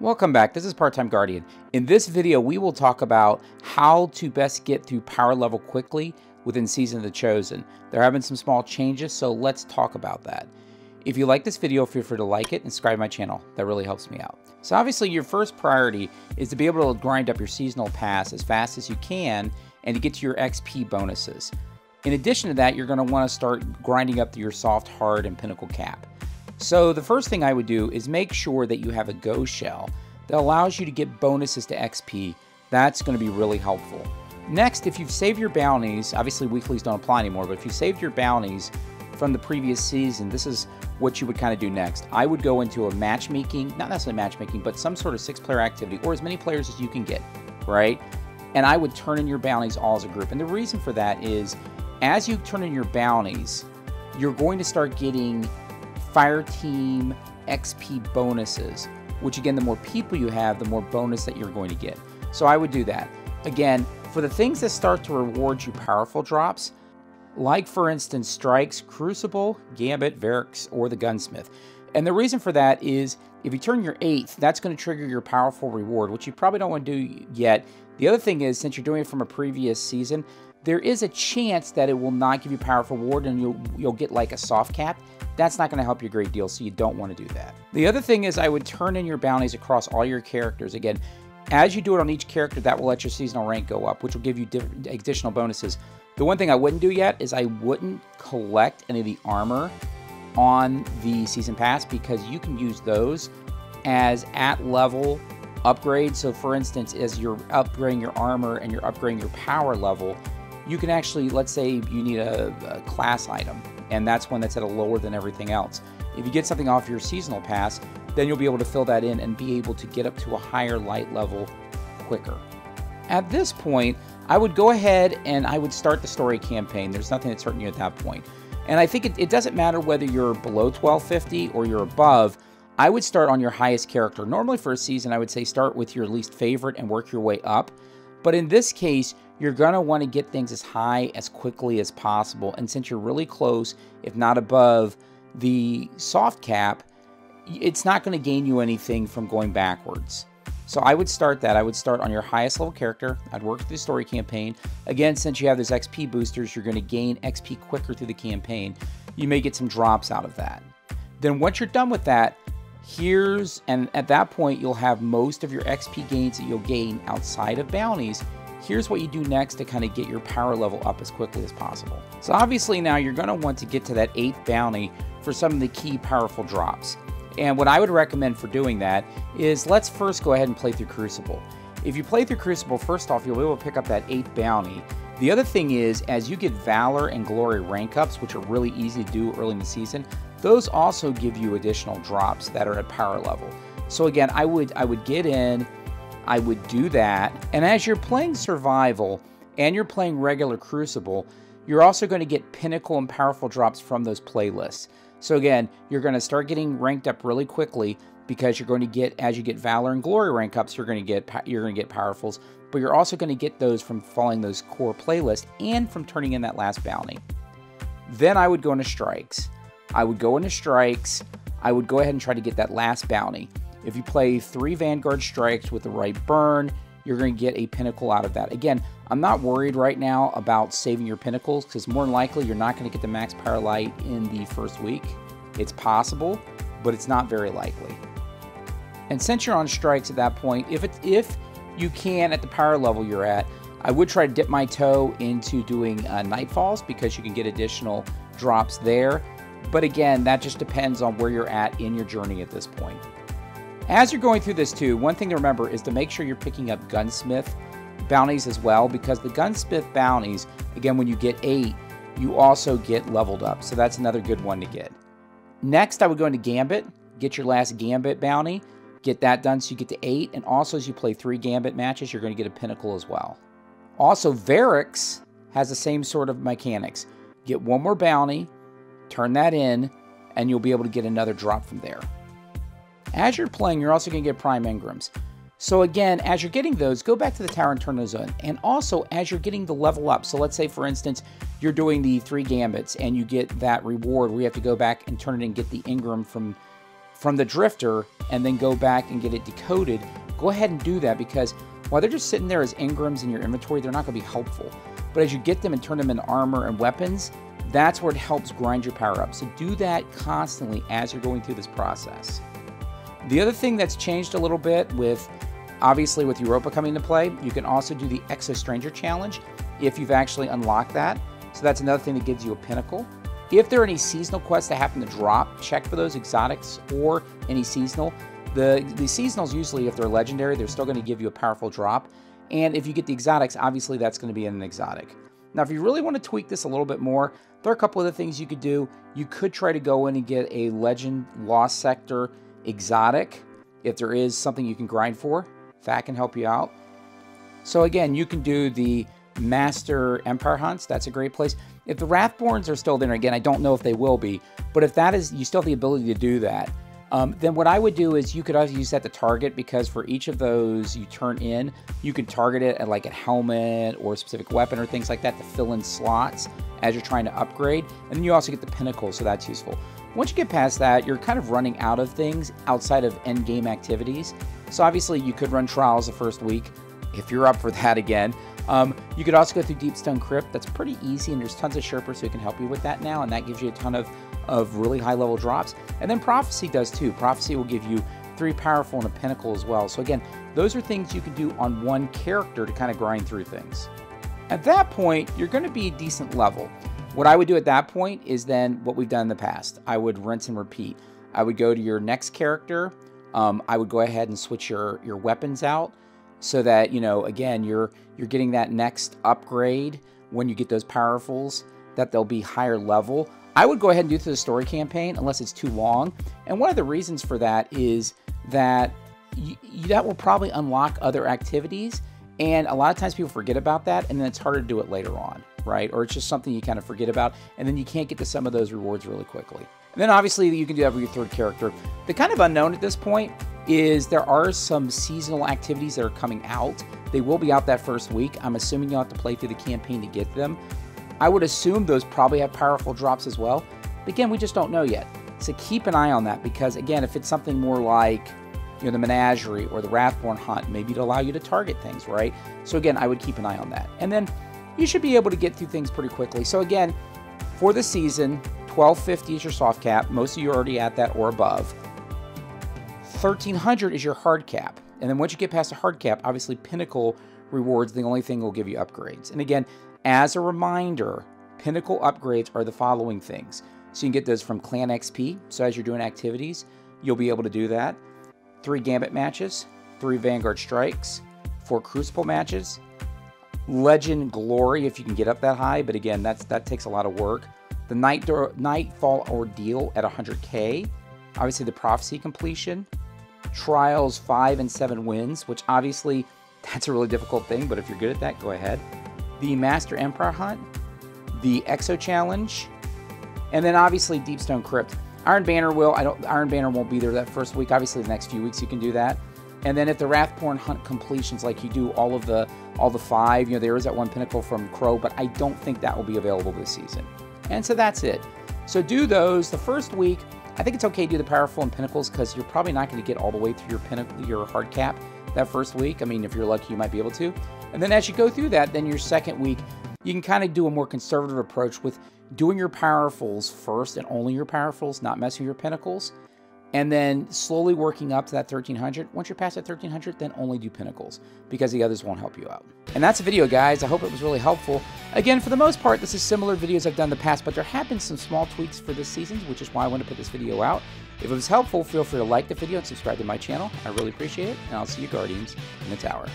Welcome back, this is Part-Time Guardian. In this video, we will talk about how to best get through power level quickly within Season of the Chosen. There have been some small changes, so let's talk about that. If you like this video, feel free to like it and subscribe my channel. That really helps me out. So obviously your first priority is to be able to grind up your seasonal pass as fast as you can and to get to your XP bonuses. In addition to that, you're going to want to start grinding up your soft, hard, and pinnacle cap. So the first thing I would do is make sure that you have a Ghost shell that allows you to get bonuses to XP. That's going to be really helpful. Next, if you've saved your bounties, obviously weeklies don't apply anymore, but if you saved your bounties from the previous season, this is what you would kind of do next. I would go into a matchmaking, not necessarily matchmaking, but some sort of six player activity or as many players as you can get, right? And I would turn in your bounties all as a group. And the reason for that is as you turn in your bounties, you're going to start getting fire team XP bonuses, which again, the more people you have, the more bonus that you're going to get. So I would do that. Again, for the things that start to reward you powerful drops, like for instance Strikes, Crucible, Gambit, Variks, or the Gunsmith. And the reason for that is if you turn your 8th, that's going to trigger your powerful reward, which you probably don't want to do yet. The other thing is, since you're doing it from a previous season, there is a chance that it will not give you powerful reward and you'll, you'll get like a soft cap. That's not going to help you a great deal, so you don't want to do that. The other thing is I would turn in your bounties across all your characters. Again, as you do it on each character, that will let your seasonal rank go up, which will give you additional bonuses. The one thing I wouldn't do yet is I wouldn't collect any of the armor on the season pass because you can use those as at level upgrades. So for instance, as you're upgrading your armor and you're upgrading your power level, you can actually, let's say you need a, a class item and that's one that's at a lower than everything else. If you get something off your seasonal pass, then you'll be able to fill that in and be able to get up to a higher light level quicker. At this point, I would go ahead and I would start the story campaign. There's nothing that's hurting you at that point. And I think it, it doesn't matter whether you're below 1250 or you're above. I would start on your highest character. Normally for a season, I would say start with your least favorite and work your way up. But in this case, you're going to want to get things as high as quickly as possible. And since you're really close, if not above the soft cap, it's not going to gain you anything from going backwards. So I would start that. I would start on your highest level character. I'd work through the story campaign. Again, since you have those XP boosters, you're going to gain XP quicker through the campaign. You may get some drops out of that. Then once you're done with that, here's, and at that point, you'll have most of your XP gains that you'll gain outside of bounties here's what you do next to kind of get your power level up as quickly as possible. So obviously now you're going to want to get to that 8th bounty for some of the key powerful drops. And what I would recommend for doing that is let's first go ahead and play through Crucible. If you play through Crucible, first off, you'll be able to pick up that 8th bounty. The other thing is, as you get Valor and Glory rank ups, which are really easy to do early in the season, those also give you additional drops that are at power level. So again, I would I would get in, I would do that. And as you're playing Survival and you're playing regular Crucible, you're also going to get pinnacle and powerful drops from those playlists. So again, you're going to start getting ranked up really quickly because you're going to get as you get Valor and Glory rank ups, you're going to get you're going to get powerfuls, but you're also going to get those from following those core playlists and from turning in that last bounty. Then I would go into strikes. I would go into strikes. I would go ahead and try to get that last bounty. If you play three Vanguard strikes with the right burn, you're going to get a pinnacle out of that. Again, I'm not worried right now about saving your pinnacles because more than likely you're not going to get the max power light in the first week. It's possible, but it's not very likely. And since you're on strikes at that point, if it, if you can at the power level you're at, I would try to dip my toe into doing uh, nightfalls because you can get additional drops there. But again, that just depends on where you're at in your journey at this point. As you're going through this too, one thing to remember is to make sure you're picking up gunsmith bounties as well because the gunsmith bounties, again, when you get eight, you also get leveled up. So that's another good one to get. Next, I would go into Gambit, get your last Gambit bounty, get that done so you get to eight. And also, as you play three Gambit matches, you're going to get a pinnacle as well. Also, Variks has the same sort of mechanics. Get one more bounty, turn that in, and you'll be able to get another drop from there. As you're playing, you're also going to get prime engrams. So again, as you're getting those, go back to the tower and turn those in. And also, as you're getting the level up, so let's say, for instance, you're doing the three gambits and you get that reward where you have to go back and turn it and get the engram from from the drifter and then go back and get it decoded, go ahead and do that because while they're just sitting there as engrams in your inventory, they're not going to be helpful. But as you get them and turn them into armor and weapons, that's where it helps grind your power up. So do that constantly as you're going through this process. The other thing that's changed a little bit with obviously with Europa coming into play, you can also do the Exo Stranger Challenge if you've actually unlocked that. So that's another thing that gives you a pinnacle. If there are any seasonal quests that happen to drop, check for those exotics or any seasonal. The, the seasonals usually, if they're legendary, they're still going to give you a powerful drop. And if you get the exotics, obviously that's going to be an exotic. Now, if you really want to tweak this a little bit more, there are a couple other things you could do. You could try to go in and get a Legend Lost Sector exotic if there is something you can grind for. That can help you out. So again, you can do the Master Empire hunts. That's a great place. If the Wrathborns are still there, again, I don't know if they will be, but if that is, you still have the ability to do that. Um, then what I would do is you could also use that to target because for each of those you turn in, you can target it at like a helmet or a specific weapon or things like that to fill in slots as you're trying to upgrade. And then you also get the pinnacle, so that's useful. Once you get past that, you're kind of running out of things outside of end game activities. So obviously you could run trials the first week if you're up for that again. Um, you could also go through Deepstone Crypt. That's pretty easy, and there's tons of Sherpas who can help you with that now, and that gives you a ton of, of really high level drops. And then Prophecy does too. Prophecy will give you three powerful and a pinnacle as well. So again, those are things you can do on one character to kind of grind through things. At that point, you're going to be a decent level. What I would do at that point is then what we've done in the past. I would rinse and repeat. I would go to your next character. Um, I would go ahead and switch your, your weapons out so that, you know, again, you're, you're getting that next upgrade when you get those powerfuls, that they'll be higher level. I would go ahead and do through the story campaign unless it's too long. And one of the reasons for that is that that will probably unlock other activities. And a lot of times people forget about that, and then it's harder to do it later on right? Or it's just something you kind of forget about, and then you can't get to some of those rewards really quickly. And then obviously you can do that with your third character. The kind of unknown at this point is there are some seasonal activities that are coming out. They will be out that first week. I'm assuming you'll have to play through the campaign to get them. I would assume those probably have powerful drops as well. But again, we just don't know yet. So keep an eye on that because again, if it's something more like you know, the menagerie or the Wrathborn hunt, maybe to allow you to target things, right? So again, I would keep an eye on that. And then you should be able to get through things pretty quickly. So again, for the season, 1250 is your soft cap. Most of you are already at that or above. 1300 is your hard cap. And then once you get past the hard cap, obviously Pinnacle rewards the only thing will give you upgrades. And again, as a reminder, Pinnacle upgrades are the following things. So you can get those from Clan XP. So as you're doing activities, you'll be able to do that. Three Gambit matches, three Vanguard strikes, four Crucible matches, Legend Glory if you can get up that high, but again, that's that takes a lot of work. The Night Nightfall Ordeal at 100k. Obviously, the Prophecy completion. Trials 5 and 7 wins, which obviously that's a really difficult thing, but if you're good at that, go ahead. The Master Empire Hunt. The Exo Challenge. And then obviously Deepstone Crypt. Iron Banner will, I don't, Iron Banner won't be there that first week. Obviously, the next few weeks you can do that. And then if the Wrathborn hunt completions, like you do all of the all the five, you know, there is that one pinnacle from Crow, but I don't think that will be available this season. And so that's it. So do those the first week. I think it's okay to do the powerful and pinnacles because you're probably not going to get all the way through your pinnacle, your hard cap that first week. I mean, if you're lucky, you might be able to. And then as you go through that, then your second week, you can kind of do a more conservative approach with doing your powerfuls first and only your powerfuls, not messing with your pinnacles and then slowly working up to that 1300. Once you're past that 1300, then only do pinnacles because the others won't help you out. And that's the video, guys. I hope it was really helpful. Again, for the most part, this is similar videos I've done in the past, but there have been some small tweaks for this season, which is why I want to put this video out. If it was helpful, feel free to like the video and subscribe to my channel. I really appreciate it, and I'll see you Guardians in the tower.